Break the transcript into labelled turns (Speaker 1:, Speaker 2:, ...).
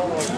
Speaker 1: 어.